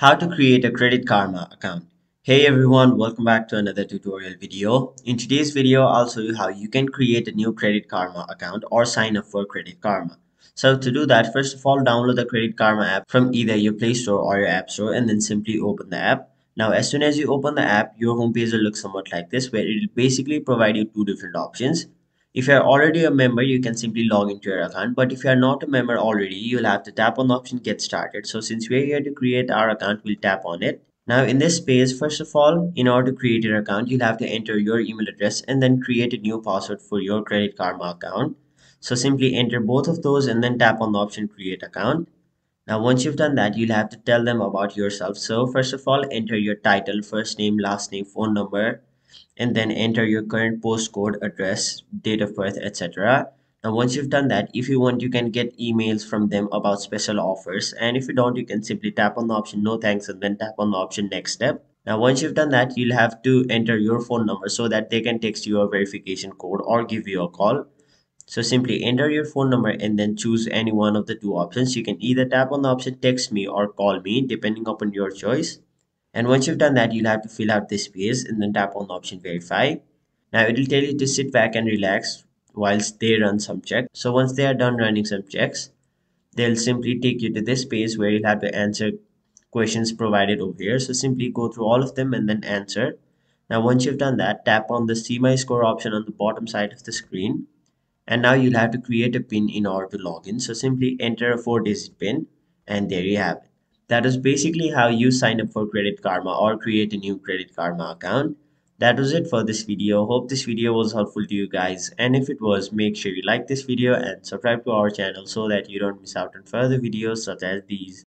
How to create a Credit Karma account. Hey everyone, welcome back to another tutorial video. In today's video, I'll show you how you can create a new Credit Karma account or sign up for Credit Karma. So to do that, first of all, download the Credit Karma app from either your Play Store or your App Store and then simply open the app. Now, as soon as you open the app, your homepage will look somewhat like this where it will basically provide you two different options. If you are already a member, you can simply log into your account. But if you are not a member already, you'll have to tap on the option get started. So since we're here to create our account, we'll tap on it. Now in this space, first of all, in order to create your account, you'll have to enter your email address and then create a new password for your Credit Karma account. So simply enter both of those and then tap on the option create account. Now once you've done that, you'll have to tell them about yourself. So first of all, enter your title, first name, last name, phone number, and then enter your current postcode address date of birth etc now once you've done that if you want you can get emails from them about special offers and if you don't you can simply tap on the option no thanks and then tap on the option next step. Now once you've done that you'll have to enter your phone number so that they can text you a verification code or give you a call. So simply enter your phone number and then choose any one of the two options. You can either tap on the option text me or call me depending upon your choice and once you've done that, you'll have to fill out this space and then tap on the option verify. Now it will tell you to sit back and relax whilst they run some checks. So once they are done running some checks, they'll simply take you to this space where you'll have to answer questions provided over here. So simply go through all of them and then answer. Now once you've done that, tap on the see my score option on the bottom side of the screen. And now you'll have to create a pin in order to log in. So simply enter a four digit pin and there you have it. That is basically how you sign up for Credit Karma or create a new Credit Karma account. That was it for this video. Hope this video was helpful to you guys. And if it was, make sure you like this video and subscribe to our channel so that you don't miss out on further videos such as these.